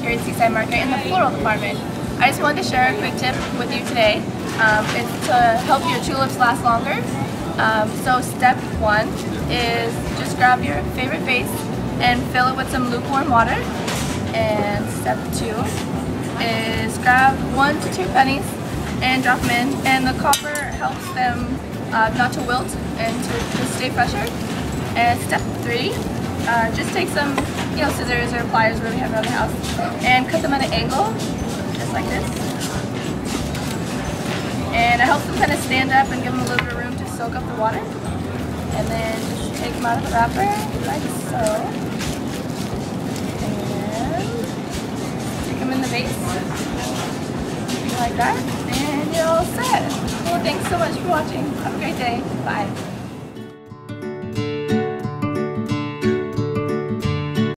here at Seaside Market in the floral department. I just wanted to share a quick tip with you today. Um, it's to help your tulips last longer. Um, so step one is just grab your favorite vase and fill it with some lukewarm water. And step two is grab one to two pennies and drop them in. And the copper helps them uh, not to wilt and to, to stay fresher. And step three, uh, just take some you know, scissors or pliers, whatever you have around the house, and cut them at an angle, just like this. And it helps them kind of stand up and give them a little bit of room to soak up the water. And then just take them out of the wrapper, like so. And stick them in the vase, like that, and you're all set. Well, thanks so much for watching. Have a great day. Bye.